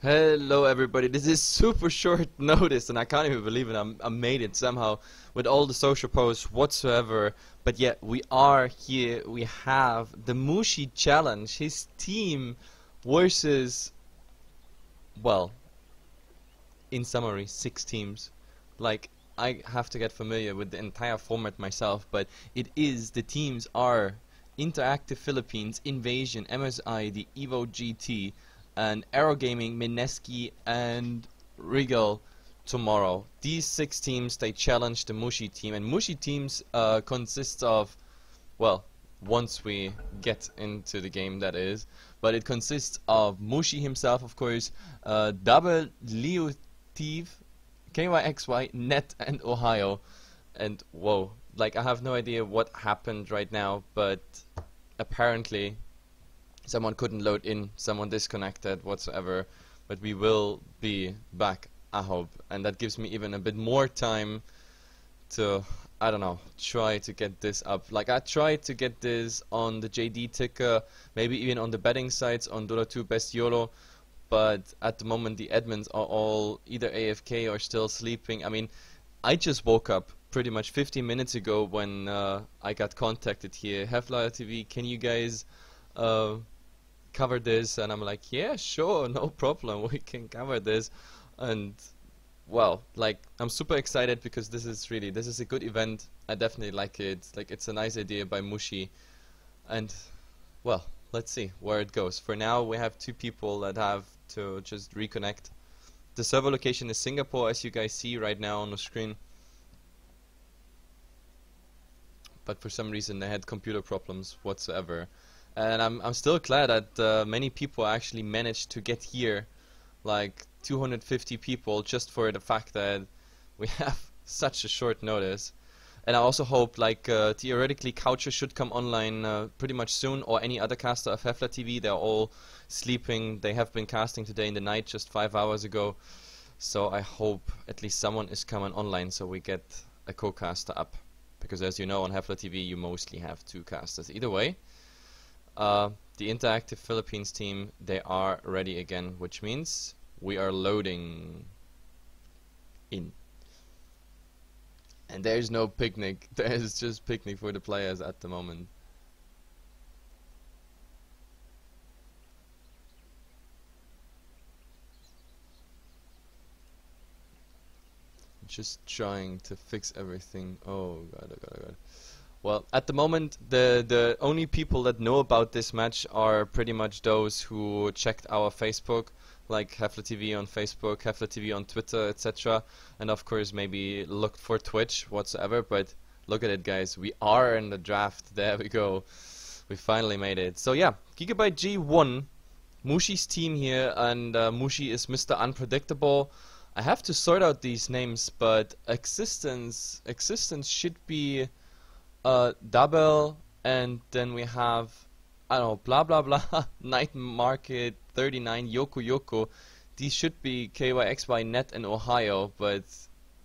Hello everybody, this is super short notice and I can't even believe it, I'm, I made it somehow with all the social posts whatsoever, but yet we are here, we have the Mushi Challenge, his team versus, well, in summary, six teams. Like, I have to get familiar with the entire format myself, but it is, the teams are Interactive Philippines, Invasion, MSI, the Evo GT, and Arrow Gaming, Mineski, and Regal tomorrow. These six teams they challenge the Mushi team, and Mushi teams uh, consists of, well, once we get into the game, that is, but it consists of Mushi himself, of course, uh, Double Leo Thief, KYXY, Net, and Ohio, and whoa, like I have no idea what happened right now, but apparently someone couldn't load in, someone disconnected whatsoever, but we will be back, I hope, and that gives me even a bit more time to, I don't know, try to get this up. Like I tried to get this on the JD ticker, maybe even on the betting sites on Dota 2 Best YOLO, but at the moment the admins are all either AFK or still sleeping. I mean, I just woke up pretty much 15 minutes ago when uh, I got contacted here. Hefla TV, can you guys uh, cover this and I'm like yeah sure no problem we can cover this. And well like I'm super excited because this is really this is a good event. I definitely like it. Like it's a nice idea by Mushi. And well let's see where it goes. For now we have two people that have to just reconnect. The server location is Singapore as you guys see right now on the screen. But for some reason they had computer problems whatsoever and I'm I'm still glad that uh, many people actually managed to get here, like 250 people, just for the fact that we have such a short notice. And I also hope, like uh, theoretically, Coucher should come online uh, pretty much soon, or any other caster of Hefla TV. They're all sleeping. They have been casting today in the night, just five hours ago. So I hope at least someone is coming online, so we get a co-caster up. Because as you know, on Hefla TV, you mostly have two casters. Either way. Uh, the Interactive Philippines team, they are ready again, which means we are loading in. And there's no picnic, there's just picnic for the players at the moment. Just trying to fix everything. Oh god, oh god, oh god. Well, at the moment, the the only people that know about this match are pretty much those who checked our Facebook, like Hefla TV on Facebook, Hefla TV on Twitter, etc. And of course, maybe looked for Twitch whatsoever. But look at it, guys. We are in the draft. There we go. We finally made it. So yeah, Gigabyte G1, Mushi's team here, and uh, Mushi is Mr. Unpredictable. I have to sort out these names, but existence existence should be uh, double, and then we have, I don't know, blah blah blah, Night Market 39, Yoko Yoko. These should be KYXY Net and Ohio, but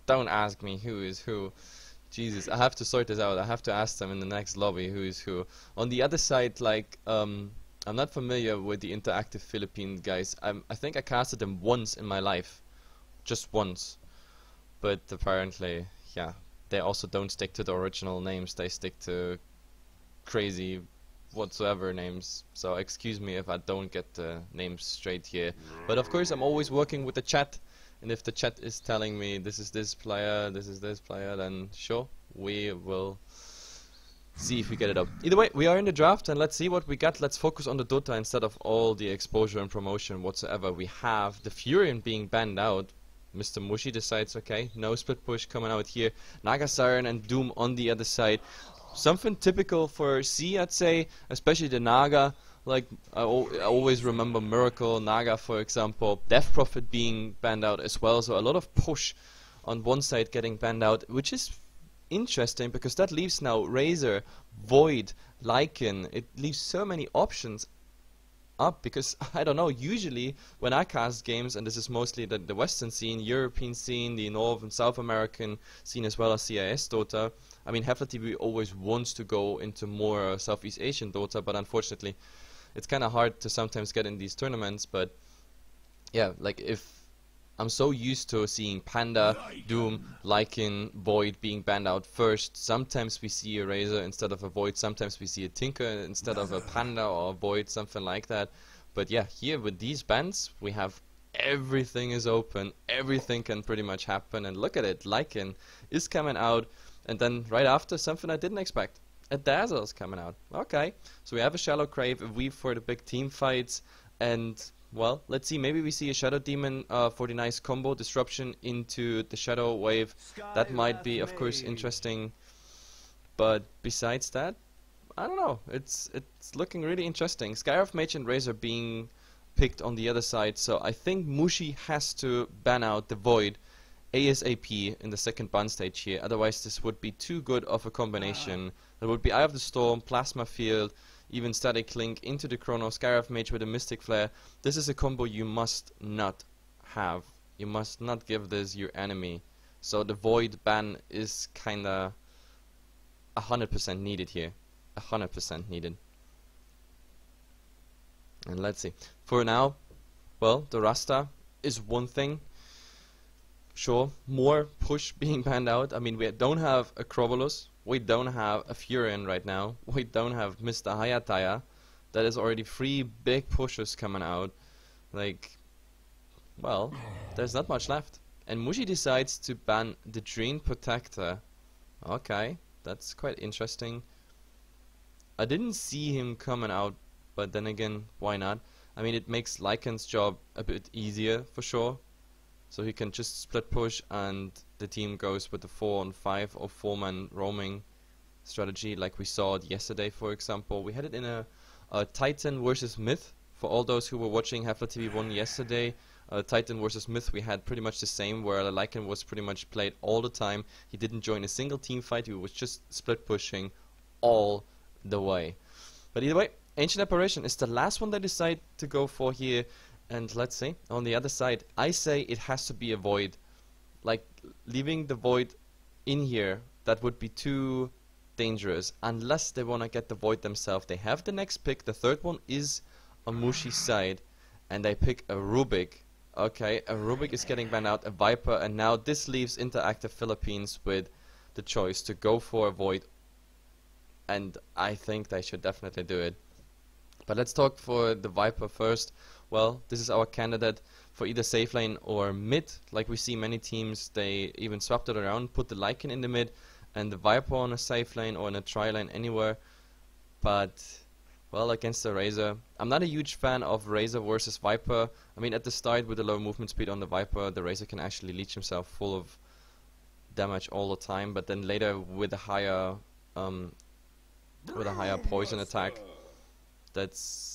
don't ask me who is who. Jesus, I have to sort this out. I have to ask them in the next lobby who is who. On the other side, like, um, I'm not familiar with the Interactive Philippine guys. I'm, I think I casted them once in my life. Just once. But apparently, yeah, they also don't stick to the original names. They stick to crazy whatsoever names. So excuse me if I don't get the names straight here. But of course, I'm always working with the chat. And if the chat is telling me this is this player, this is this player, then sure, we will see if we get it up. Either way, we are in the draft and let's see what we got. Let's focus on the Dota instead of all the exposure and promotion whatsoever we have. The Furion being banned out Mr. Mushi decides, okay, no split push coming out here. Naga Siren and Doom on the other side. Something typical for C, I'd say, especially the Naga. Like, I, I always remember Miracle, Naga, for example. Death Prophet being banned out as well, so a lot of push on one side getting banned out, which is interesting because that leaves now Razor, Void, Lycan. It leaves so many options up because I don't know. Usually, when I cast games, and this is mostly the, the Western scene, European scene, the North and South American scene, as well as CIS Dota. I mean, Hefla TV always wants to go into more uh, Southeast Asian Dota, but unfortunately, it's kind of hard to sometimes get in these tournaments. But yeah, like if I'm so used to seeing Panda, Doom, Lycan, Void being banned out first. Sometimes we see a Razor instead of a Void. Sometimes we see a Tinker instead of a Panda or a Void, something like that. But yeah, here with these bans, we have everything is open. Everything can pretty much happen. And look at it, Lycan is coming out. And then right after, something I didn't expect. A Dazzle is coming out. Okay, so we have a Shallow Grave, a Weave for the big team fights. And well, let's see. Maybe we see a Shadow Demon uh, for the nice combo disruption into the Shadow Wave. That might be, of course, interesting. But besides that, I don't know. It's it's looking really interesting. Skywrath Mage and Razor being picked on the other side. So I think Mushi has to ban out the Void ASAP in the second ban stage here. Otherwise, this would be too good of a combination. There would be Eye of the Storm, Plasma Field, even Static Link into the Chrono, Skywrath Mage with a Mystic Flare. This is a combo you must not have. You must not give this your enemy. So the Void ban is kinda 100% needed here. 100% needed. And let's see. For now, well, the Rhasta is one thing. Sure, more push being banned out. I mean, we don't have a Krobelus, we don't have a Furion right now. We don't have Mr. Hayataya. That is already three big pushes coming out. Like, well, there's not much left. And Mushi decides to ban the Treant Protector. Okay, that's quite interesting. I didn't see him coming out, but then again, why not? I mean, it makes Lycan's job a bit easier for sure. So he can just split push and the team goes with the 4 on 5 or 4 man roaming strategy like we saw it yesterday for example. We had it in a, a Titan versus Myth. For all those who were watching Hefla TV 1 yesterday, uh, Titan versus Myth we had pretty much the same where Lycan was pretty much played all the time. He didn't join a single team fight, he was just split pushing all the way. But either way, Ancient Apparition is the last one they decide to go for here and let's see, on the other side, I say it has to be a void. Like, leaving the void in here, that would be too dangerous. Unless they want to get the void themselves. They have the next pick, the third one is on Mushi's side, and they pick a Rubik. Okay, a Rubik is getting banned out, a Viper, and now this leaves Interactive Philippines with the choice to go for a Void. And I think they should definitely do it. But let's talk for the Viper first well, this is our candidate for either safe lane or mid. Like we see many teams, they even swapped it around, put the Lycan in the mid and the Viper on a safe lane or in a tri lane anywhere. But, well, against the Razor, I'm not a huge fan of Razor versus Viper. I mean, at the start with the low movement speed on the Viper, the Razor can actually leech himself full of damage all the time, but then later with a higher um, with a higher poison attack, that's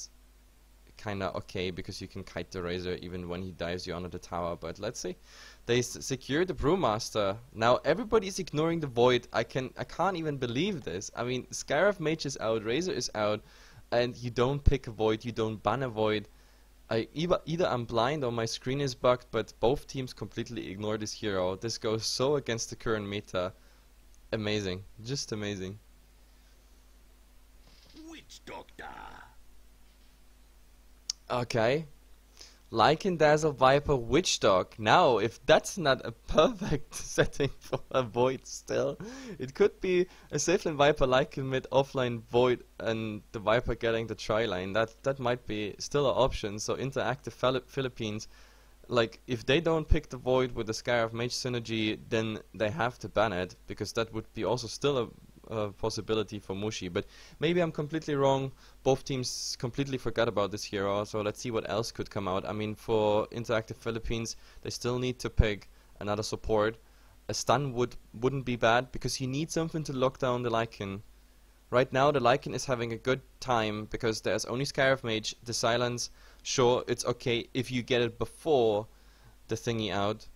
kind of okay because you can kite the Razor even when he dives you under the tower. But let's see. They secure the Brewmaster. Now everybody's ignoring the Void. I can I can't even believe this. I mean, Skywrath Mage is out, Razor is out, and you don't pick a Void, you don't ban a Void. I either, either I'm blind or my screen is bugged, but both teams completely ignore this hero. This goes so against the current meta. Amazing, just amazing. Witch Doctor. Okay. Lycan Dazzle Viper Witch Dog. Now, if that's not a perfect setting for a Void still, it could be a Safelane Viper Lycan mid offlane Void and the Viper getting the tri-lane. That, that might be still an option. So Interactive Philippines, like, if they don't pick the Void with the Skywrath Mage synergy, then they have to ban it, because that would be also still a possibility for Mushi. But maybe I'm completely wrong. Both teams completely forgot about this hero, so let's see what else could come out. I mean, for Interactive Philippines, they still need to pick another support. A stun would wouldn't be bad because you need something to lock down the Lycan. Right now, the Lycan is having a good time because there's only Skywrath Mage. The silence, sure, it's okay if you get it before the thingy out,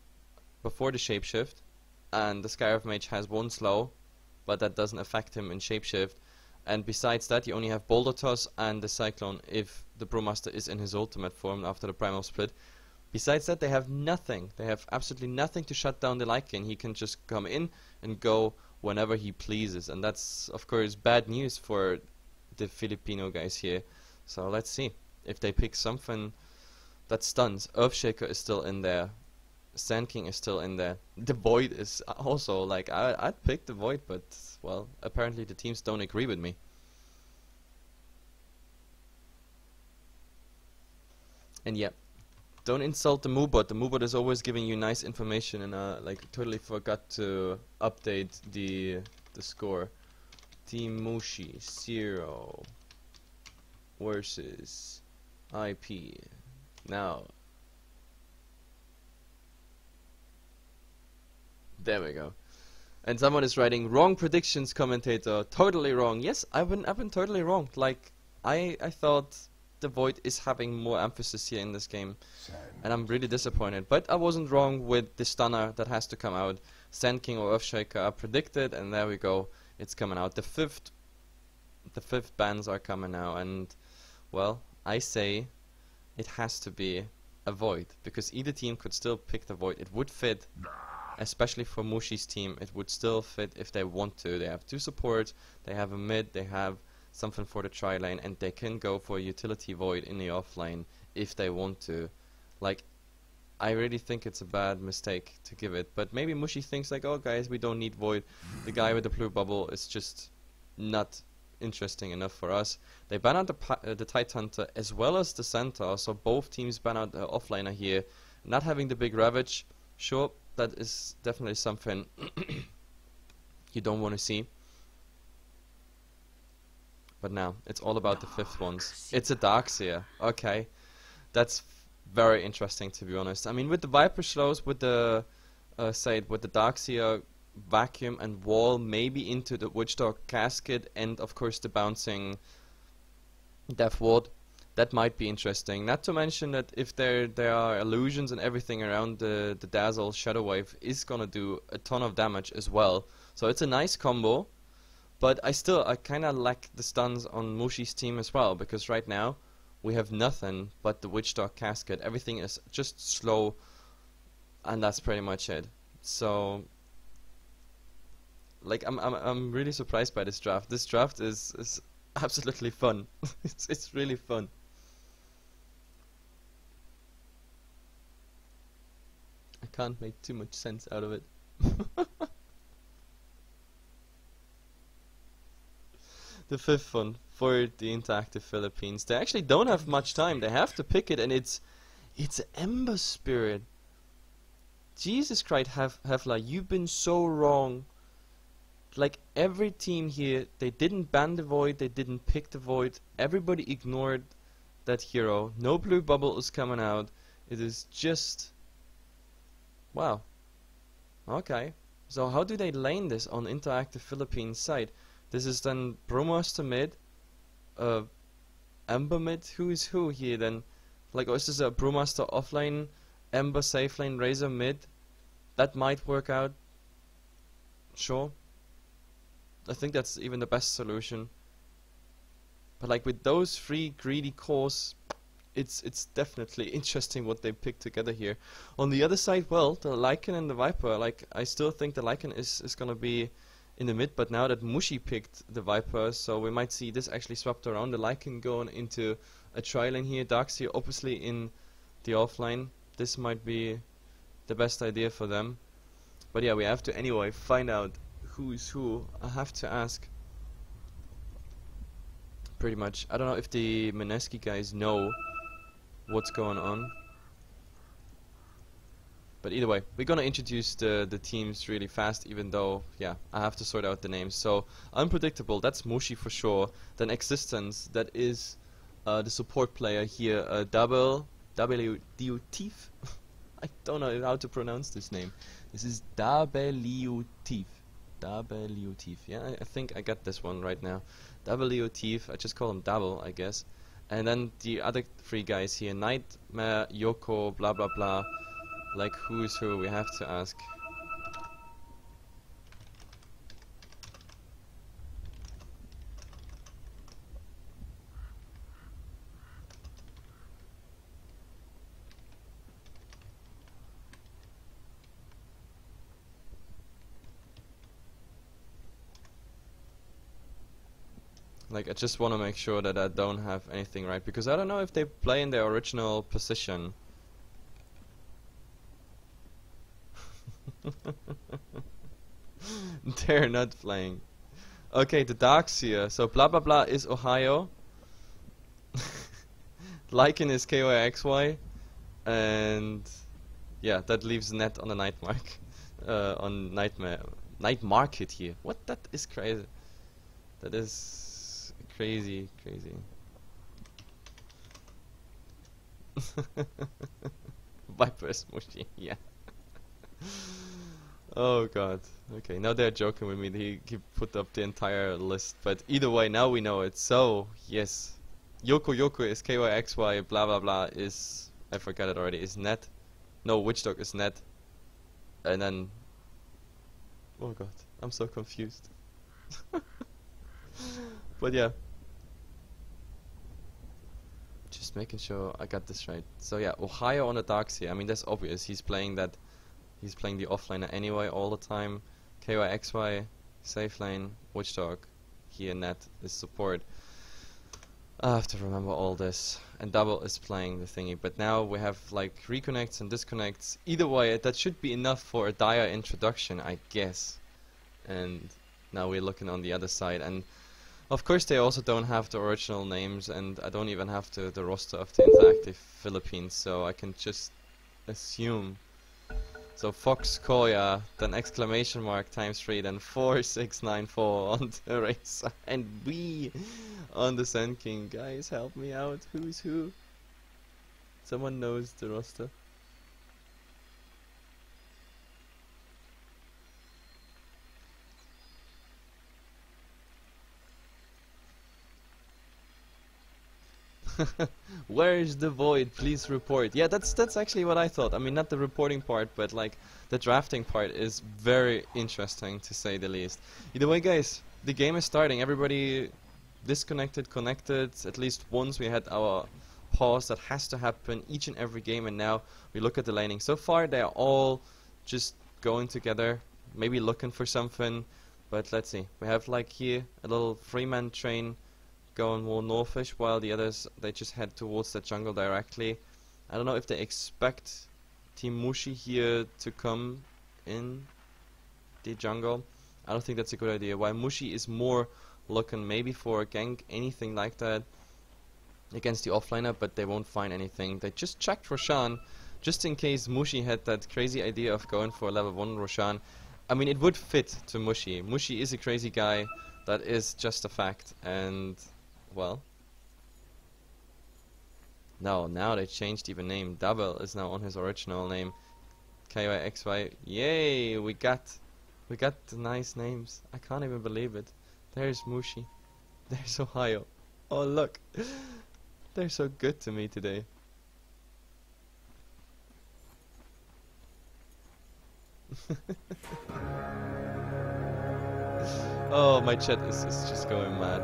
before the shapeshift, and the Skywrath Mage has one slow, but that doesn't affect him in shapeshift. And besides that, you only have Boulder Toss and the Cyclone if the Brewmaster is in his ultimate form after the Primal Split. Besides that, they have nothing. They have absolutely nothing to shut down the Lycan. He can just come in and go whenever he pleases. And that's, of course, bad news for the Filipino guys here. So let's see if they pick something that stuns. Earthshaker is still in there. Sand King is still in there. The Void is also like I I'd pick the Void, but well, apparently the teams don't agree with me. And yeah, don't insult the Moobot. The Moobot is always giving you nice information, and uh, like totally forgot to update the the score. Team Mushi zero versus IP. Now, there we go. And someone is writing wrong predictions, commentator. Totally wrong. Yes, I've been I've been totally wrong. Like I I thought the Void is having more emphasis here in this game, and I'm really disappointed. But I wasn't wrong with the stunner that has to come out. Sand King or Earthshaker are predicted, and there we go. It's coming out. The fifth, the fifth bans are coming now, and well, I say it has to be a Void because either team could still pick the Void. It would fit especially for Mushi's team, it would still fit if they want to. They have two supports, they have a mid, they have something for the tri lane, and they can go for a utility void in the offlane if they want to. Like, I really think it's a bad mistake to give it, but maybe Mushi thinks like, oh guys, we don't need void. The guy with the blue bubble is just not interesting enough for us. They ban out the uh, the Tidehunter as well as the Centaur, so both teams ban out the offlaner here. Not having the big Ravage, sure, that is definitely something you don't want to see. But now, it's all about the fifth ones. It's a Darkseer. Okay. That's very interesting, to be honest. I mean, with the Viper slows, with the, uh, say, with the Darkseer vacuum and wall, maybe into the Witch Witchdog casket, and of course the bouncing Death Ward, that might be interesting. Not to mention that if there there are illusions and everything around the the Dazzle Shadow Wave is gonna do a ton of damage as well. So it's a nice combo. But I still, I kind of lack the stuns on Mushi's team as well, because right now we have nothing but the Witchdog Casket. Everything is just slow, and that's pretty much it. So, like, I'm, I'm, I'm really surprised by this draft. This draft is, is absolutely fun. it's, it's really fun. Can't make too much sense out of it. the fifth one for the Interactive Philippines. They actually don't have much time. They have to pick it, and it's it's Ember Spirit. Jesus Christ, Hefla, you've been so wrong. Like every team here, they didn't ban the Void, they didn't pick the Void. Everybody ignored that hero. No blue bubble is coming out. It is just wow. Okay. So how do they lane this on Interactive Philippines side? This is then Brewmaster mid, uh, Ember mid. Who is who here then? Like, oh, is this a Brewmaster offlane, Ember safe lane, Razor mid? That might work out. Sure. I think that's even the best solution. But like with those three greedy cores, it's it's definitely interesting what they picked together here. On the other side, well, the Lycan and the Viper, like I still think the Lycan is is gonna be in the mid, but now that Mushi picked the Viper, so we might see this actually swapped around. The Lycan going into a tri lane here, Darkseer obviously in the offlane. This might be the best idea for them. But yeah, we have to anyway find out who's who. I have to ask. Pretty much. I don't know if the Mineski guys know what's going on. But either way, we're gonna introduce the the teams really fast, even though yeah, I have to sort out the names. So unpredictable, that's Mushi for sure. Then existence, that is uh, the support player here, uh, double W Tief. I don't know how to pronounce this name. This is. W Tief. Yeah, I, I, think I got this one right now. Tief. I just call him Double, I guess. And then the other three guys here, Nightmare, Yoko, blah blah blah. Like who is who, we have to ask. Like, I just want to make sure that I don't have anything right, because I don't know if they play in their original position. They're not playing. Okay, the Dark Seer. So blah blah blah is Ohio. Lycan is KYXY. And yeah, that leaves Net on the night mark. Uh, on nightmare night market here. What that is crazy. That is crazy, crazy. Viper Smushy, yeah. oh god. Okay, now they're joking with me. He, he put up the entire list. But either way, now we know it. So, yes. Yoko Yoko is KYXY, blah blah blah is... I forgot it already. Is net. No, Witch Dog is net. And then... Oh god, I'm so confused. but yeah. Just making sure I got this right. So yeah, Ohio on the Darkseer. I mean, that's obvious. He's playing that. He's playing the offlaner anyway all the time. KYXY, safe lane, Witchdog. Here net is support. I have to remember all this. And double is playing the thingy. But now we have like reconnects and disconnects. Either way, that should be enough for a dire introduction, I guess. And now we're looking on the other side. And of course, they also don't have the original names, and I don't even have the, the roster of the Interactive Philippines, so I can just assume. So Fox Koya, then exclamation mark times 3, then 4694 on the race, and we on the Sand King. Guys, help me out. Who's who? Someone knows the roster. Where is the void? Please report. Yeah, that's that's actually what I thought. I mean, not the reporting part, but like the drafting part is very interesting to say the least. Either way, guys, the game is starting. Everybody disconnected, connected. At least once we had our pause that has to happen each and every game, and now we look at the laning. So far, they are all just going together, maybe looking for something. But let's see. We have like here a little three-man train going more northish while the others they just head towards the jungle directly. I don't know if they expect Team Mushi here to come in the jungle. I don't think that's a good idea. Why Mushi is more looking maybe for a gank, anything like that against the offlaner, but they won't find anything. They just checked Roshan just in case Mushi had that crazy idea of going for a level 1 Roshan. I mean, it would fit to Mushi. Mushi is a crazy guy. That is just a fact. And well. No, now they changed even name. Double is now on his original name. KYXY. Yay, we got we got the nice names. I can't even believe it. There's Mushi. There's Ohio. Oh look. They're so good to me today. oh, my chat is, is just going mad.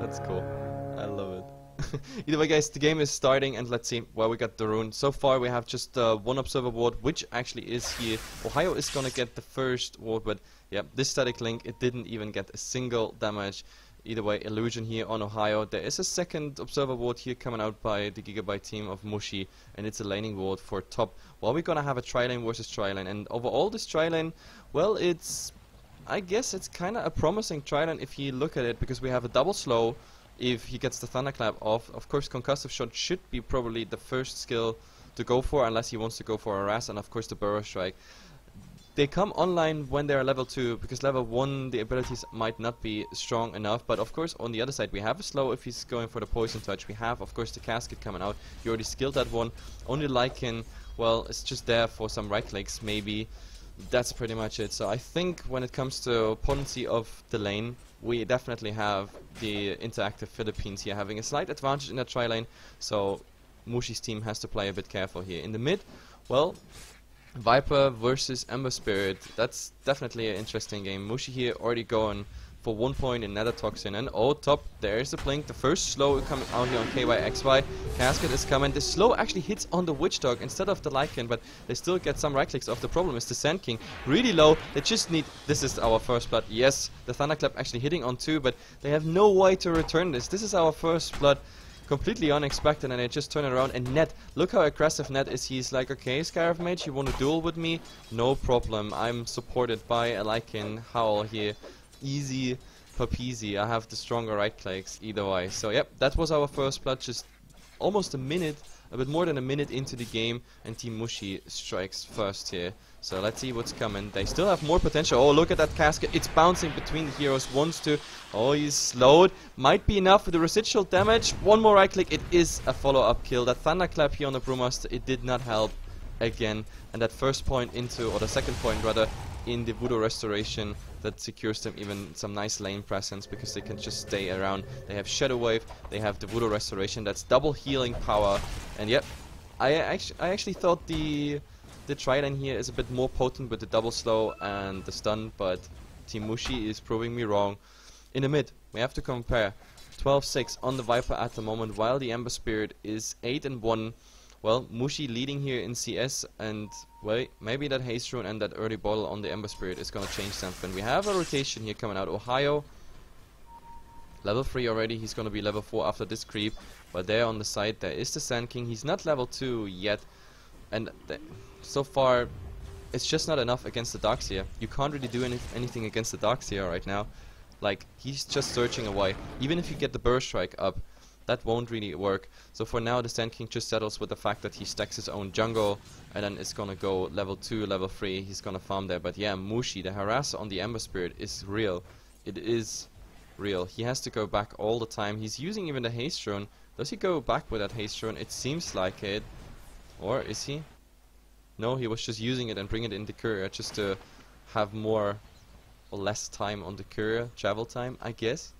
That's cool. I love it. Either way, guys, the game is starting, and let's see where we got the rune. So far, we have just uh, one observer ward, which actually is here. Ohio is gonna get the first ward, but yeah, this static link, it didn't even get a single damage. Either way, illusion here on Ohio. There is a second observer ward here coming out by the Gigabyte team of Mushi, and it's a laning ward for top. Well, we're gonna have a tri lane versus tri lane, and overall, this tri lane, well, it's I guess it's kind of a promising tri lane if you look at it, because we have a double slow if he gets the Thunderclap off. Of course, Concussive Shot should be probably the first skill to go for, unless he wants to go for a Raz, and of course the Burrow Strike. They come online when they are level 2, because level 1 the abilities might not be strong enough, but of course on the other side we have a slow if he's going for the Poison Touch, we have of course the Casket coming out, you already skilled that one, only Lycan, well, it's just there for some right clicks maybe, that's pretty much it. So I think when it comes to potency of the lane, we definitely have the interactive Philippines here having a slight advantage in the tri lane, so Mushi's team has to play a bit careful here. In the mid, well, Viper versus Ember Spirit, that's definitely an interesting game. Mushi here already going for one point in Nether Toxin. And oh, top, there's the blink. The first slow coming out here on KYXY. Casket is coming. The slow actually hits on the Witch Dog instead of the Lycan, but they still get some right clicks off. The problem is the Sand King really low. They just need... This is our first blood. Yes, the Thunderclap actually hitting on two, but they have no way to return this. This is our first blood. completely unexpected and I just turn around and Net, look how aggressive Net is. He's like, okay, Skywrath Mage, you want to duel with me? No problem. I'm supported by Elykin Howl here. Easy peasy. I have the stronger right clicks either way. So yep, that was our first blood, just almost a minute a bit more than a minute into the game and Team Mushi strikes first here. So let's see what's coming. They still have more potential. Oh, look at that casket. It's bouncing between the heroes. Wants to... Oh, he's slowed. Might be enough for the residual damage. One more right click. It is a follow-up kill. That thunderclap here on the Brewmaster, it did not help again. And that first point into, or the second point rather, in the Voodoo Restoration that secures them even some nice lane presence because they can just stay around. They have Shadow Wave, they have the Voodoo Restoration, that's double healing power. And yep, I actually I actually thought the the Trident here is a bit more potent with the double slow and the stun, but Team Mushi is proving me wrong. In the mid, we have to compare 12-6 on the Viper at the moment, while the Ember Spirit is 8 and 1 well, Mushi leading here in CS and wait, maybe that haste rune and that early bottle on the Ember Spirit is gonna change something. We have a rotation here coming out. Ohio, level 3 already, he's gonna be level 4 after this creep. But there on the side there is the Sand King, he's not level 2 yet. And so far, it's just not enough against the Darkseer. You can't really do any anything against the Darkseer right now. Like, he's just searching away. Even if you get the Burrow Strike up, that won't really work. So for now the Sand King just settles with the fact that he stacks his own jungle and then it's gonna go level 2, level 3, he's gonna farm there. But yeah, Mushi, the harasser on the Ember Spirit is real. It is real. He has to go back all the time. He's using even the haste rune. Does he go back with that haste rune? It seems like it. Or is he? No, he was just using it and bringing it in the courier just to have more or less time on the courier, travel time, I guess.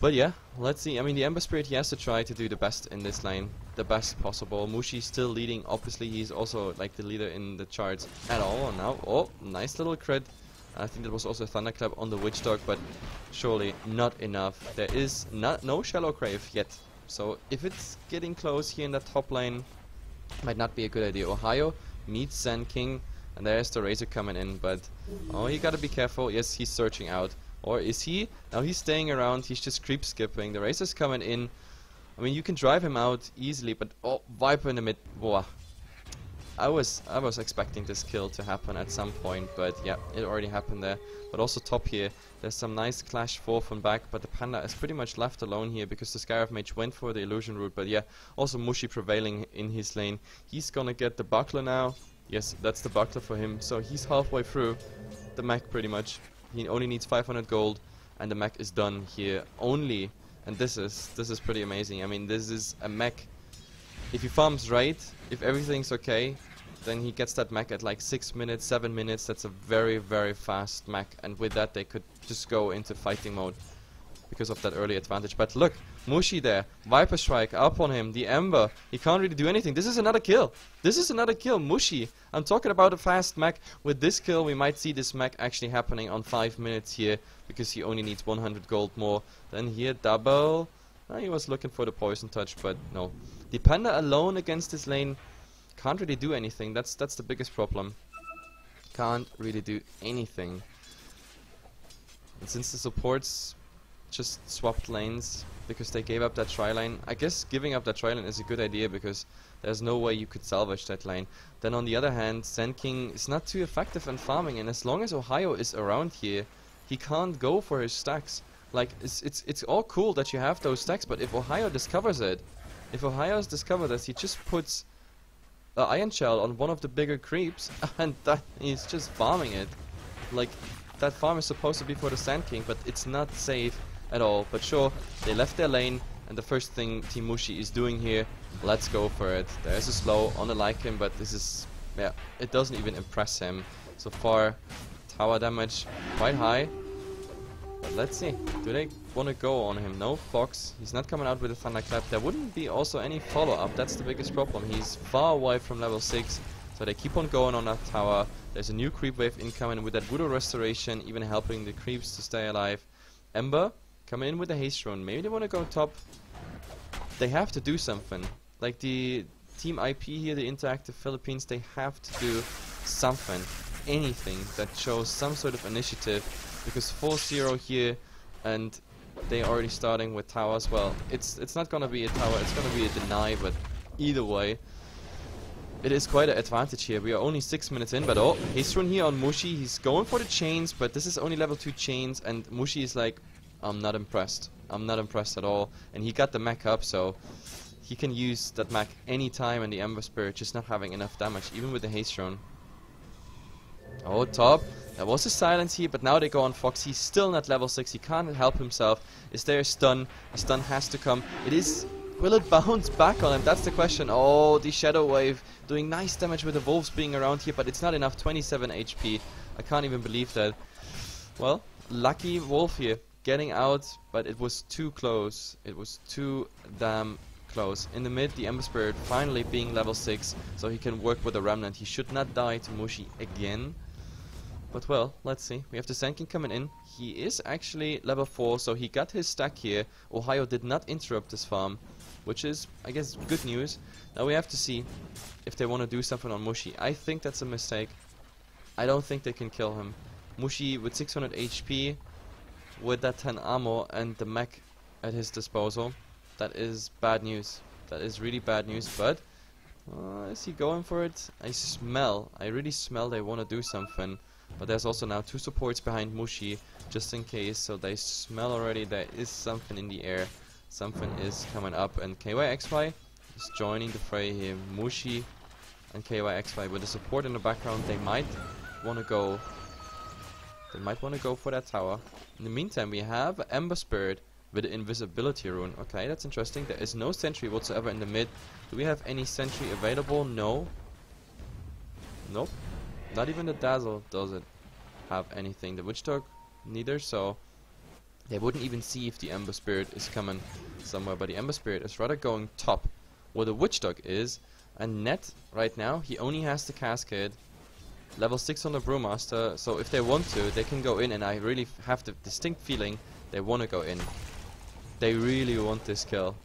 But yeah, let's see. I mean, the Ember Spirit, he has to try to do the best in this lane. The best possible. Mushi's still leading. Obviously, he's also like the leader in the charts at all. now, oh, nice little crit. I think that was also a Thunderclap on the Witch Dog, but surely not enough. There is not no Shallow Grave yet. So if it's getting close here in the top lane, might not be a good idea. Ohio meets Sand King, and there's the Razor coming in, but oh, you gotta be careful. Yes, he's searching out. Or is he? Now he's staying around, he's just creep skipping. The Razor's coming in. I mean, you can drive him out easily, but oh, Viper in the mid. Whoa. I was I was expecting this kill to happen at some point, but yeah, it already happened there. But also top here, there's some nice clash forth and back, but the Panda is pretty much left alone here because the Skywrath Mage went for the illusion route. But yeah, also Mushi prevailing in his lane. He's gonna get the buckler now. Yes, that's the buckler for him. So he's halfway through the mech pretty much. He only needs 500 gold, and the mech is done here only. And this is this is pretty amazing. I mean, this is a mech. If he farms right, if everything's okay, then he gets that mech at like six minutes, seven minutes. That's a very very fast mech, and with that they could just go into fighting mode because of that early advantage. But look, Mushi there. Viper Strike up on him. The Ember. He can't really do anything. This is another kill. This is another kill. Mushi. I'm talking about a fast mech. With this kill, we might see this mech actually happening on 5 minutes here. Because he only needs 100 gold more. Then here, double. Oh, he was looking for the poison touch, but no. The Panda alone against this lane can't really do anything. That's that's the biggest problem. Can't really do anything. And since the supports just swapped lanes because they gave up that tri lane. I guess giving up that tri lane is a good idea because there's no way you could salvage that lane. Then on the other hand, Sand King is not too effective in farming and as long as Ohio is around here, he can't go for his stacks. Like, it's, it's, it's all cool that you have those stacks, but if Ohio discovers it, if Ohio's discovered this, he just puts an Iron Shell on one of the bigger creeps and that he's just farming it. Like, that farm is supposed to be for the Sand King, but it's not safe at all. But sure, they left their lane, and the first thing Team Mushi is doing here, let's go for it. There's a slow on the Lycan, but this is, yeah, it doesn't even impress him. So far, tower damage quite high. But let's see, do they want to go on him? No, Fox, he's not coming out with a Thunderclap. There wouldn't be also any follow-up, that's the biggest problem. He's far away from level 6, so they keep on going on that tower. There's a new creep wave incoming with that Voodoo Restoration, even helping the creeps to stay alive. Ember, Coming in with a haste rune. Maybe they want to go top. They have to do something. Like the Team IP here, the Interactive Philippines, they have to do something. Anything that shows some sort of initiative. Because 4-0 here and they already starting with towers. Well, it's it's not gonna be a tower, it's gonna be a deny, but either way, it is quite an advantage here. We are only 6 minutes in, but oh, he's run here on Mushi. He's going for the chains, but this is only level 2 chains, and Mushi is like, I'm not impressed. I'm not impressed at all. And he got the mech up, so he can use that mech anytime, and the Ember Spirit just not having enough damage, even with the haste rune. Oh, top. There was a silence here, but now they go on Fox. He's still not level 6. He can't help himself. Is there a stun? A stun has to come. It is Will it bounce back on him? That's the question. Oh, the Shadow Wave doing nice damage with the Wolves being around here, but it's not enough. 27 HP. I can't even believe that. Well, lucky Wolf here. Getting out, but it was too close. It was too damn close. In the mid, the Ember Spirit finally being level 6, so he can work with the Remnant. He should not die to Mushi again. But well, let's see. We have the Sand King coming in. He is actually level 4, so he got his stack here. Ohio did not interrupt his farm which is, I guess, good news. Now we have to see if they want to do something on Mushi. I think that's a mistake. I don't think they can kill him. Mushi with 600 HP, with that 10 ammo and the mech at his disposal, that is bad news. That is really bad news, but uh, is he going for it? I smell, I really smell they want to do something. But there's also now two supports behind Mushi, just in case, so they smell already there is something in the air. Something is coming up and KYXY is joining the fray here. Mushi and KYXY with the support in the background they might wanna go they might wanna go for that tower. In the meantime we have Ember Spirit with the invisibility rune. Okay, that's interesting. There is no sentry whatsoever in the mid. Do we have any sentry available? No. Nope. Not even the Dazzle does it have anything. The Witch Dog neither, so they wouldn't even see if the Ember Spirit is coming somewhere, but the Ember Spirit is rather going top where the Witch Dog is. And Net, right now, he only has the Cascade. Level 6 on the Brewmaster, so if they want to, they can go in, and I really have the distinct feeling they want to go in. They really want this kill.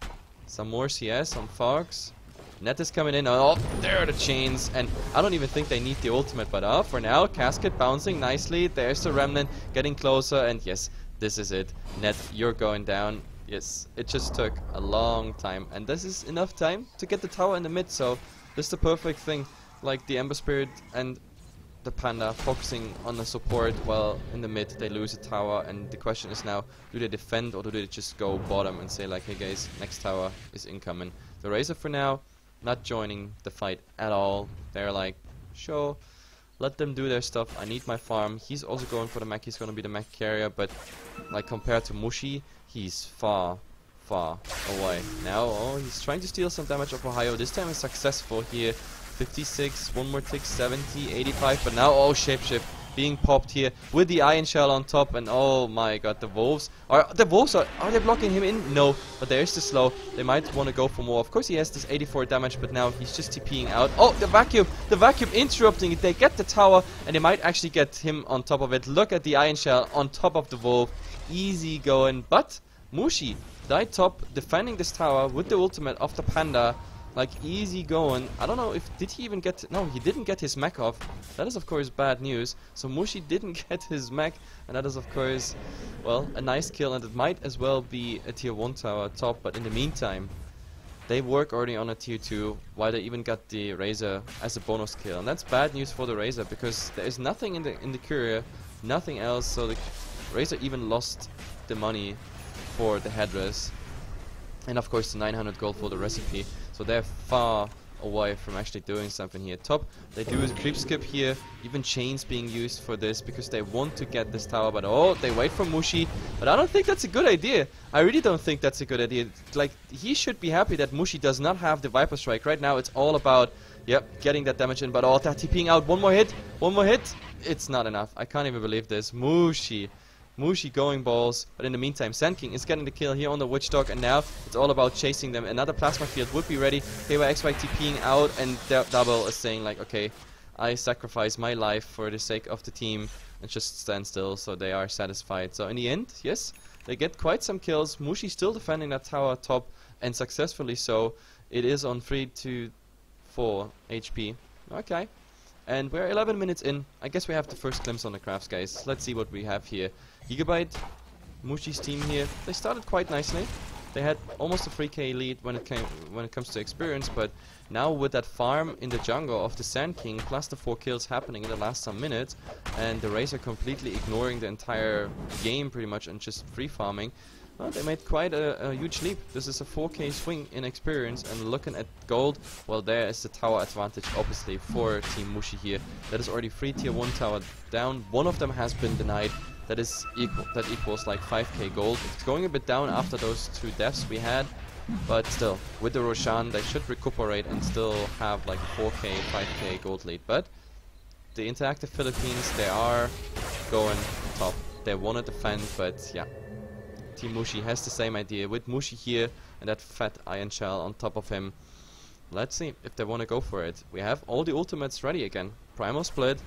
Some more CS on Fox. Net is coming in. Oh, there are the chains. And I don't even think they need the ultimate. But uh, for now, Casket bouncing nicely. There's the Remnant getting closer. And yes, this is it. Net, you're going down. Yes, it just took a long time. And this is enough time to get the tower in the mid, so this is the perfect thing. Like the Ember Spirit and the Panda focusing on the support while in the mid they lose a tower and the question is now do they defend or do they just go bottom and say like hey guys next tower is incoming. The Razor for now not joining the fight at all. They're like sure let them do their stuff. I need my farm. He's also going for the mech. He's going to be the mech carrier, but like compared to Mushi, he's far, far away. Now, oh, he's trying to steal some damage off Ohio. This time is successful here. 56, one more tick, 70, 85, but now, oh, shapeshift being popped here with the iron shell on top. And oh my god the wolves are the wolves are are they blocking him in? No but there's the slow. They might want to go for more. Of course he has this 84 damage but now he's just TPing out. Oh the vacuum the vacuum interrupting it. They get the tower and they might actually get him on top of it. Look at the iron shell on top of the wolf. Easy going. But Mushi died top defending this tower with the ultimate of the panda like easy going. I don't know if did he even get no he didn't get his mech off. That is of course bad news. So Mushi didn't get his mech and that is of course well a nice kill and it might as well be a tier 1 tower top but in the meantime they work already on a tier 2 while they even got the Razor as a bonus kill and that's bad news for the Razor because there is nothing in the in the courier nothing else so the Razor even lost the money for the headdress and of course the 900 gold for the recipe so they're far away from actually doing something here. Top, they do a creep skip here, even chains being used for this because they want to get this tower, but oh, they wait for Mushi, but I don't think that's a good idea. I really don't think that's a good idea. Like, he should be happy that Mushi does not have the Viper Strike. Right now, it's all about, yep, getting that damage in, but oh, that TPing out, one more hit, one more hit, it's not enough. I can't even believe this. Mushi. Mushi going balls, but in the meantime, Sand King is getting the kill here on the Witch Doc, and now it's all about chasing them. Another Plasma Field would be ready. KYXY TPing out, and Double is saying like, okay, I sacrifice my life for the sake of the team, and just stand still, so they are satisfied. So in the end, yes, they get quite some kills. Mushi still defending that tower top, and successfully so. It is on 3 to 4 HP. Okay. And we're 11 minutes in. I guess we have the first glimpse on the graphs, guys. Let's see what we have here. Gigabyte Mushi's team here, they started quite nicely. They had almost a 3k lead when it came when it comes to experience, but now with that farm in the jungle of the Sand King, plus the 4 kills happening in the last some minutes, and the Razor completely ignoring the entire game pretty much and just free farming, well, they made quite a, a, huge leap. This is a 4k swing in experience, and looking at gold, well, there is the tower advantage, obviously, for Team Mushi here. That is already three tier 1 tower down. One of them has been denied. That is equal. That equals like 5k gold. It's going a bit down after those two deaths we had, but still, with the Roshan, they should recuperate and still have like a 4k, 5k gold lead. But the Interactive Philippines, they are going top. They want to defend, but yeah, Team Mushi has the same idea with Mushi here and that fat iron shell on top of him. Let's see if they want to go for it. We have all the ultimates ready again. Primal Split.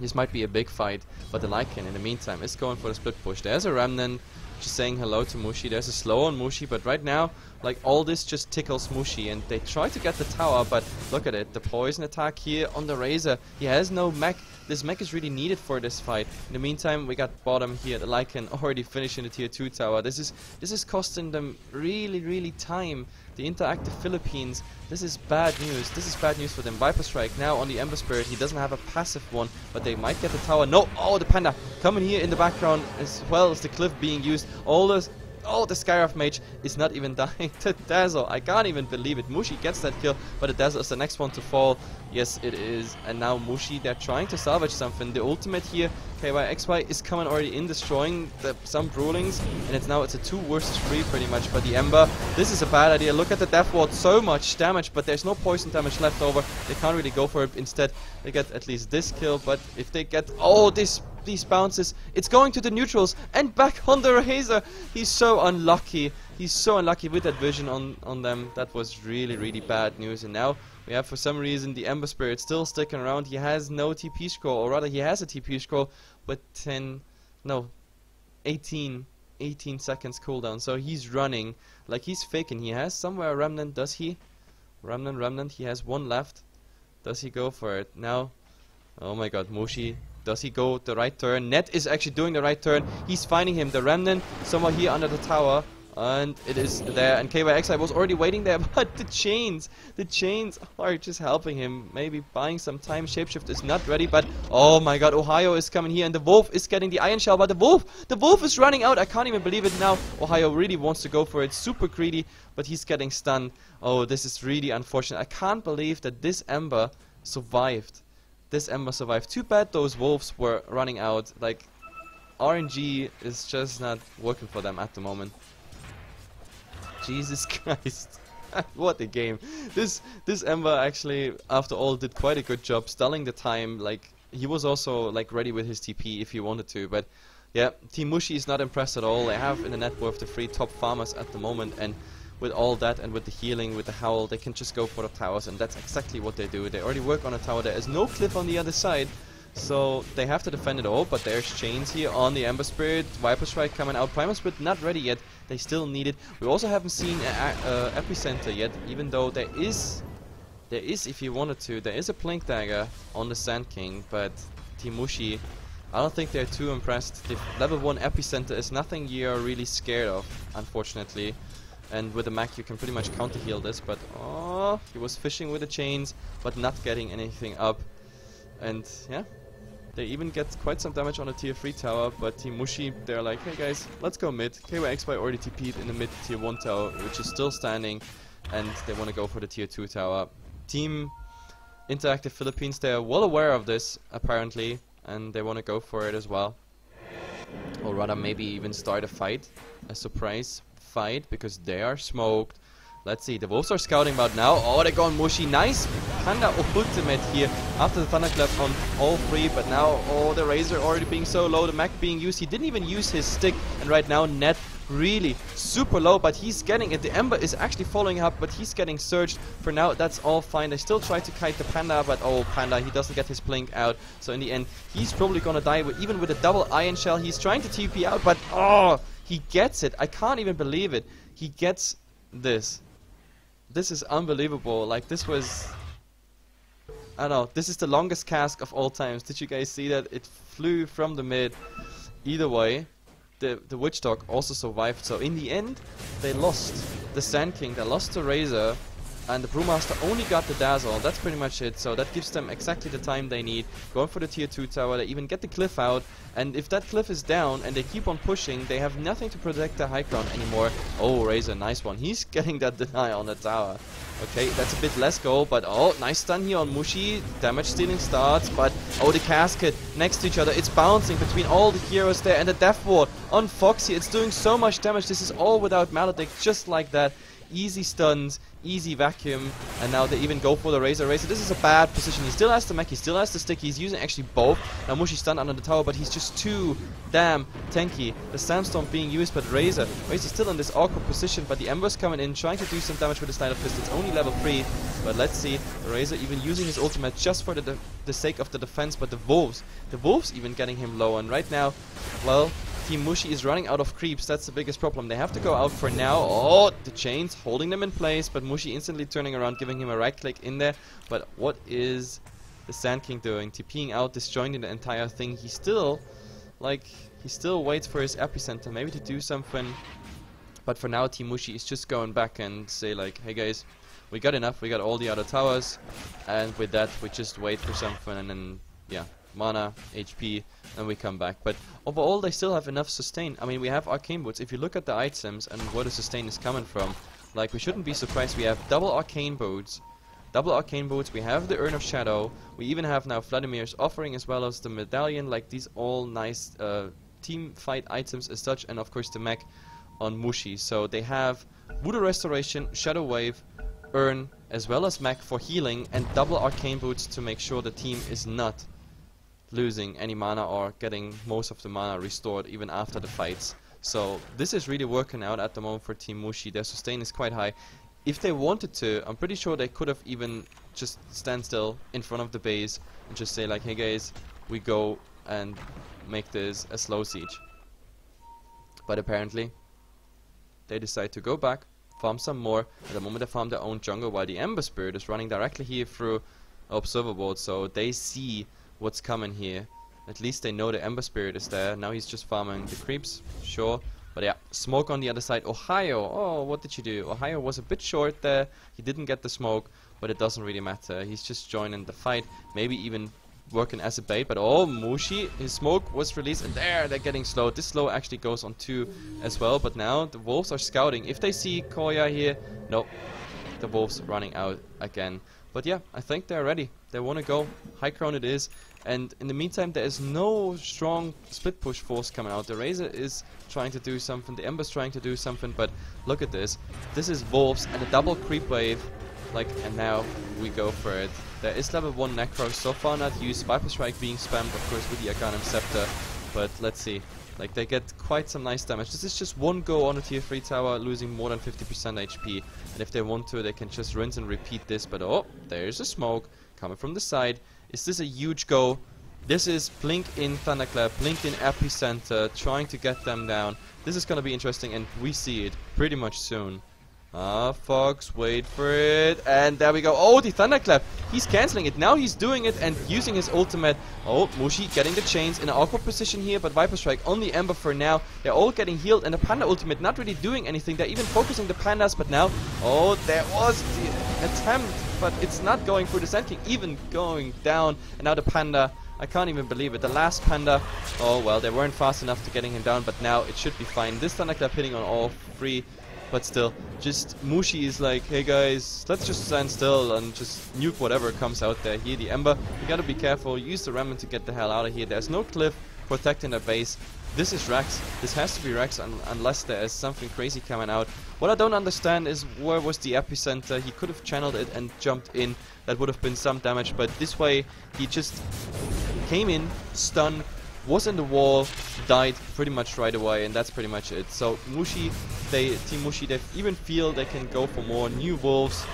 This might be a big fight, but the Lycan in the meantime is going for the split push. There's a Remnant just saying hello to Mushi. There's a slow on Mushi, but right now, like all this just tickles Mushi, and they try to get the tower, but look at it, the poison attack here on the Razor. He has no mech. This mech is really needed for this fight. In the meantime, we got bottom here, the Lycan already finishing the tier 2 tower. This is this is costing them really, really time the Interactive Philippines, this is bad news. This is bad news for them. Viper Strike now on the Ember Spirit. He doesn't have a passive one, but they might get the tower. No! Oh, the Panda coming here in the background as well as the Glyph being used. All those Oh, the Skywrath Mage is not even dying to Dazzle. I can't even believe it. Mushi gets that kill, but the Dazzle is the next one to fall. Yes, it is. And now Mushi, they're trying to salvage something. The ultimate here, KYXY, is coming already in, destroying the, some Brewlings. And it's now it's a 2 versus 3 pretty much. But the Ember, this is a bad idea. Look at the Death Ward, so much damage, but there's no poison damage left over. They can't really go for it. Instead, they get at least this kill. But if they get... Oh, this these bounces. It's going to the neutrals and back on the Razor. He's so unlucky. He's so unlucky with that vision on, on them. That was really, really bad news. And now we have, for some reason, the Ember Spirit still sticking around. He has no TP scroll, or rather, he has a TP scroll, but 10, no, 18, 18 seconds cooldown. So he's running like he's faking. He has somewhere a Remnant, does he? Remnant, Remnant. He has one left. Does he go for it? Now, oh my god, Mushi does he go the right turn? Net is actually doing the right turn. He's finding him. The Remnant somewhere here under the tower. And it is there. And KYXY was already waiting there. But the chains, the chains are just helping him. Maybe buying some time. Shapeshift is not ready. But oh my god, Ohio is coming here. And the Wolf is getting the Iron Shell. But the Wolf, the Wolf is running out. I can't even believe it now. Ohio really wants to go for it. Super greedy. But he's getting stunned. Oh, this is really unfortunate. I can't believe that this Ember survived this Ember survived. Too bad those wolves were running out. Like, RNG is just not working for them at the moment. Jesus Christ. what a game. This this Ember actually, after all, did quite a good job stalling the time. Like, he was also like ready with his TP if he wanted to. But yeah, Team Mushi is not impressed at all. They have in the net worth the three top farmers at the moment. and with all that and with the healing, with the howl, they can just go for the towers, and that's exactly what they do. They already work on a tower. There is no glyph on the other side, so they have to defend it all, but there's chains here on the Ember Spirit. Viper Strike coming out. Primal Split not ready yet. They still need it. We also haven't seen a, Epicenter yet, even though there is, there is, if you wanted to, there is a Blink Dagger on the Sand King, but Team Mushi, I don't think they're too impressed. The level 1 Epicenter is nothing you're really scared of, unfortunately. And with the Mac you can pretty much counter heal this, but oh, he was fishing with the chains, but not getting anything up. And yeah, they even get quite some damage on the tier 3 tower, but Team Mushi, they're like, hey guys, let's go mid. KYXY already TP'd in the mid tier 1 tower, which is still standing, and they want to go for the tier 2 tower. Team Interactive Philippines, they're well aware of this, apparently, and they want to go for it as well. Or rather, maybe even start a fight, a surprise fight because they are smoked. Let's see, the Wolves are scouting about now. Oh, they're going mushy. Nice Panda ultimate here after the Thunderclap on all three. But now, oh, the Razor already being so low. The Mac being used. He didn't even use his stick. And right now, Net really super low. But he's getting it. The Ember is actually following up, but he's getting surged. For now, that's all fine. They still try to kite the Panda, but oh, Panda, he doesn't get his blink out. So in the end, he's probably gonna die. Even with a double Iron Shell, he's trying to TP out, but oh, he gets it. I can't even believe it. He gets this. This is unbelievable. Like, this was... I don't know. This is the longest cask of all times. Did you guys see that? It flew from the mid. Either way, the, the Witch Doc also survived. So in the end, they lost the Sand King, they lost the Razor, and the Brewmaster only got the Dazzle. That's pretty much it. So that gives them exactly the time they need. Going for the tier 2 tower, they even get the glyph out. And if that glyph is down and they keep on pushing, they have nothing to protect the high ground anymore. Oh, Razor, nice one. He's getting that deny on the tower. Okay, that's a bit less goal, but oh, nice stun here on Mushi. Damage stealing starts, but oh, the casket next to each other. It's bouncing between all the heroes there, and the Death Ward on Foxy. It's doing so much damage. This is all without Maledict, just like that easy stuns, easy vacuum, and now they even go for the Razor. Razor, this is a bad position. He still has the mech, he still has the stick, he's using actually both. Now Mushi stunned under the tower, but he's just too damn tanky. The Sandstorm being used, but Razor, Razor still in this awkward position, but the Ember's coming in, trying to do some damage with the Sleight of Fist. It's only level 3, but let's see. Razor even using his ultimate just for the, the sake of the defense, but the Wolves, the Wolves even getting him low, and right now, well, Team Mushi is running out of creeps. That's the biggest problem. They have to go out for now. Oh, the chains holding them in place, but Mushi instantly turning around, giving him a right click in there. But what is the Sand King doing? TPing out, disjoining the entire thing. He still, like, he still waits for his epicenter, maybe to do something. But for now, Team Mushi is just going back and say like, hey guys, we got enough. We got all the other towers, and with that, we just wait for something, and then yeah, mana, HP, and we come back. But overall, they still have enough sustain. I mean, we have Arcane Boots. If you look at the items and where the sustain is coming from, like, we shouldn't be surprised. We have double Arcane Boots, double Arcane Boots, we have the Urn of Shadow, we even have now Vladimir's Offering as well as the Medallion, like, these all nice uh, team fight items as such, and of course the mech on Mushi. So they have Voodoo Restoration, Shadow Wave, Urn, as well as mech for healing, and double Arcane Boots to make sure the team is not losing any mana or getting most of the mana restored even after the fights. So this is really working out at the moment for Team Mushi. Their sustain is quite high. If they wanted to, I'm pretty sure they could have even just stand still in front of the base and just say like, hey guys, we go and make this a slow siege. But apparently, they decide to go back, farm some more. At the moment they farm their own jungle while the Ember Spirit is running directly here through Observer Ward, so they see what's coming here. At least they know the Ember Spirit is there. Now he's just farming the creeps, sure. But yeah, smoke on the other side. Ohio, oh, what did you do? Ohio was a bit short there. He didn't get the smoke, but it doesn't really matter. He's just joining the fight. Maybe even working as a bait. But oh, Mushi, his smoke was released. And there, they're getting slow. This slow actually goes on two as well. But now the wolves are scouting. If they see Koya here, nope. The wolves running out again. But yeah, I think they're ready. They want to go. High ground it is. And in the meantime, there is no strong split push force coming out. The Razor is trying to do something, the Ember's trying to do something, but look at this. This is Wolves and a double creep wave. Like, and now we go for it. There is level 1 Necro, so far not used. Viper Strike being spammed, of course, with the Aghanim Scepter. But let's see. Like, they get quite some nice damage. This is just one go on a tier 3 tower, losing more than 50% HP. And if they want to, they can just rinse and repeat this. But oh, there's a smoke coming from the side. Is this a huge go? This is Blink in Thunderclap, Blink in Epicenter, trying to get them down. This is gonna be interesting and we see it pretty much soon. Ah, Fox, wait for it. And there we go. Oh, the Thunderclap. He's canceling it. Now he's doing it and using his ultimate. Oh, Mushi getting the chains in an awkward position here, but Viper Strike on the Ember for now. They're all getting healed and the Panda ultimate not really doing anything. They're even focusing the Pandas, but now, oh, there was the attempt but it's not going through the Sand King, even going down. And now the Panda, I can't even believe it. The last Panda, oh well, they weren't fast enough to getting him down, but now it should be fine. This Thunderclap hitting on all three, but still, just Mushi is like, hey guys, let's just stand still and just nuke whatever comes out there. Here, the Ember, you gotta be careful, use the Remnant to get the hell out of here. There's no glyph protecting the base. This is Rex. This has to be Rex un unless there is something crazy coming out. What I don't understand is where was the epicenter. He could have channeled it and jumped in. That would have been some damage. But this way, he just came in, stunned, was in the wall, died pretty much right away, and that's pretty much it. So Mushi, they Team Mushi, they even feel they can go for more new wolves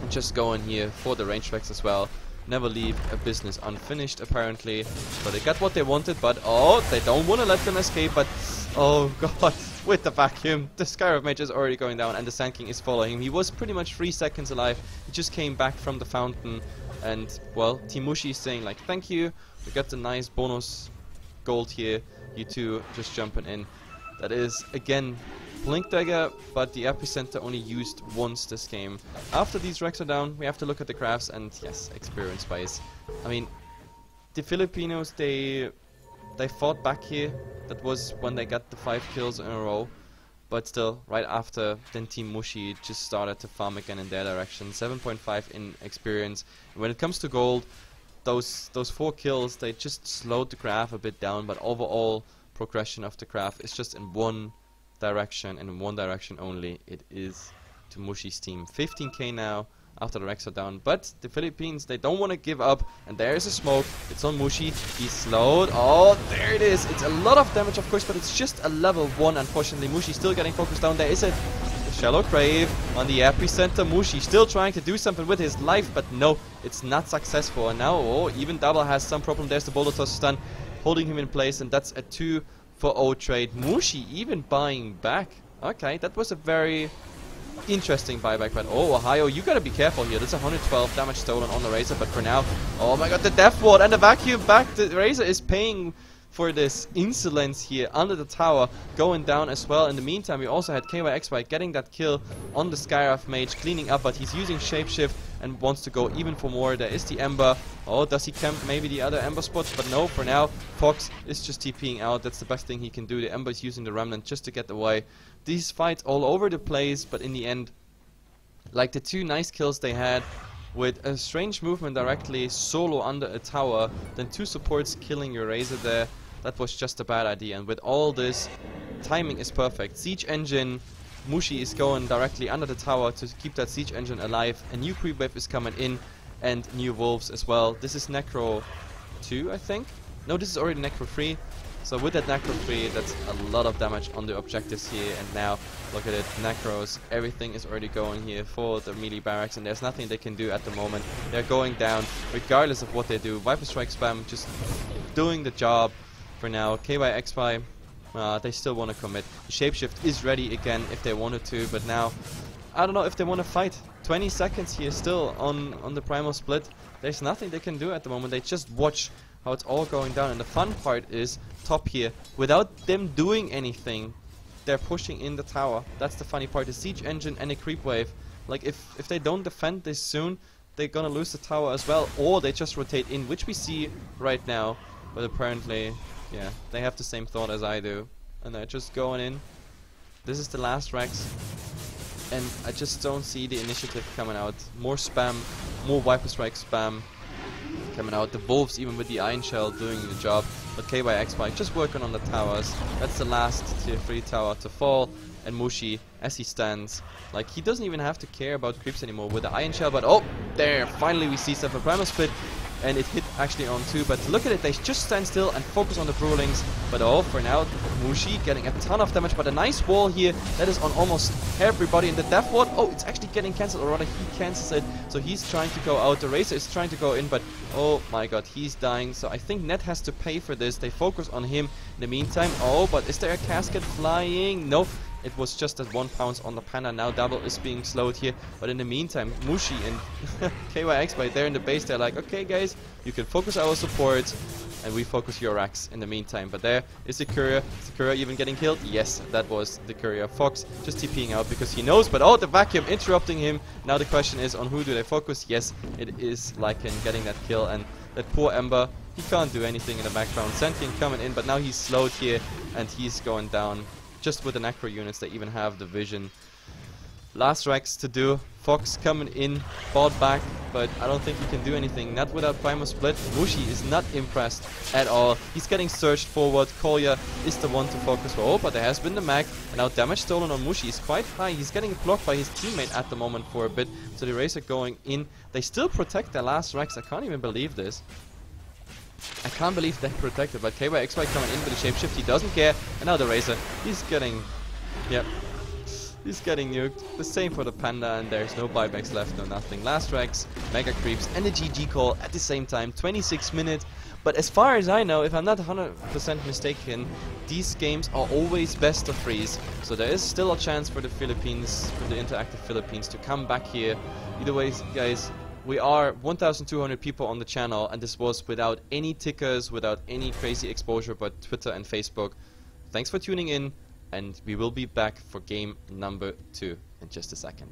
and just go in here for the range tracks as well never leave a business unfinished apparently. But they got what they wanted, but oh, they don't want to let them escape, but oh god, with the vacuum, the Skywrath Mage is already going down and the Sand King is following him. He was pretty much 3 seconds alive, he just came back from the fountain and well, Team Mushi is saying like thank you, we got the nice bonus gold here, You two just jumping in. That is, again, Blink Dagger, but the Epicenter only used once this game. After these Rex are down, we have to look at the graphs, and yes, experience wise. I mean, the Filipinos, they they fought back here. That was when they got the five kills in a row. But still, right after, then Team Mushi just started to farm again in their direction. 7.5 in experience. when it comes to gold, those those four kills, they just slowed the graph a bit down. But overall, progression of the graph is just in one direction and one direction only. It is to Mushi's team. 15k now after the Rex are down. But the Philippines, they don't want to give up. And there's a smoke. It's on Mushi. He's slowed. Oh, there it is. It's a lot of damage, of course, but it's just a level 1, unfortunately. Mushi still getting focused down. There is a Shallow Grave on the epicenter. Mushi still trying to do something with his life, but no, it's not successful. And now, oh, even Double has some problem. There's the Boulder Toss stun, holding him in place, and that's a 2 for O trade. Mushi even buying back. Okay, that was a very interesting buyback, but oh, Ohio, you gotta be careful here. There's 112 damage stolen on the Razor, but for now, oh my god, the Death Ward and the Vacuum back. The Razor is paying for this insolence here under the tower going down as well. In the meantime, we also had KYXY getting that kill on the Skywrath Mage, cleaning up, but he's using Shapeshift and wants to go even for more. There is the Ember. Oh, does he camp maybe the other Ember spots? But no, for now, Fox is just TPing out. That's the best thing he can do. The Ember is using the Remnant just to get away. These fights all over the place, but in the end, like the two nice kills they had, with a strange movement directly solo under a tower, then two supports killing your Razor there, that was just a bad idea. And with all this, timing is perfect. Siege Engine, Mushi is going directly under the tower to keep that Siege Engine alive. A new creep wave is coming in, and new Wolves as well. This is Necro 2, I think? No, this is already Necro 3. So with that Necro 3, that's a lot of damage on the objectives here. And now, look at it, Necros, everything is already going here for the melee barracks. And there's nothing they can do at the moment. They're going down, regardless of what they do. Viper Strike spam, just doing the job for now. KYXY, uh, they still want to commit. Shapeshift is ready again if they wanted to, but now, I don't know if they want to fight. 20 seconds here still on, on the Primal Split. There's nothing they can do at the moment. They just watch how it's all going down. And the fun part is, top here, without them doing anything, they're pushing in the tower. That's the funny part. The Siege Engine and a Creep Wave. Like, if, if they don't defend this soon, they're gonna lose the tower as well. Or they just rotate in, which we see right now. But apparently, yeah, they have the same thought as I do. And they're just going in. This is the last Rex. And I just don't see the initiative coming out. More spam, more Viper Strike spam coming out. The Wolves even with the Iron Shell doing the job. But KYXY just working on the towers. That's the last tier 3 tower to fall. And Mushi, as he stands, like he doesn't even have to care about creeps anymore with the Iron Shell. But oh, there, finally we see. A Primal Split and it hit actually on two. But look at it, they just stand still and focus on the Brewlings. But oh, for now, Mushi getting a ton of damage, but a nice wall here that is on almost everybody. in the Death Ward, oh, it's actually getting cancelled, or rather he cancels it. So he's trying to go out. The Racer is trying to go in, but oh my god, he's dying. So I think Net has to pay for this. They focus on him in the meantime. Oh, but is there a casket flying? No, it was just that one pounce on the Panda. Now double is being slowed here. But in the meantime, Mushi and KYX right there in the base, they're like, okay guys, you can focus our support and we focus your racks in the meantime. But there is the courier. Is the courier even getting killed? Yes, that was the courier. Fox just TPing out because he knows. But oh, the vacuum interrupting him. Now the question is on who do they focus? Yes, it is Lycan getting that kill. And that poor Ember, he can't do anything in the background. Sentient coming in, but now he's slowed here and he's going down just with the Necro units, they even have the vision. Last Rex to do. Fox coming in, fought back, but I don't think he can do anything. Not without Primal Split. Mushi is not impressed at all. He's getting surged forward. Kolya is the one to focus for. Oh, but there has been the mag. And now damage stolen on Mushi is quite high. He's getting blocked by his teammate at the moment for a bit. So the Razor going in. They still protect their last Rex. I can't even believe this. I can't believe they protected, but KYXY coming in with a shapeshift, he doesn't care. And now the Razor, he's getting, yep, he's getting nuked. The same for the Panda, and there's no buybacks left, no nothing. Last Rex, Mega Creeps, and the GG call at the same time, 26 minutes. But as far as I know, if I'm not 100% mistaken, these games are always best of threes. So there is still a chance for the Philippines, for the Interactive Philippines, to come back here. Either way, guys, we are 1,200 people on the channel, and this was without any tickers, without any crazy exposure, but Twitter and Facebook. Thanks for tuning in, and we will be back for game number two in just a second.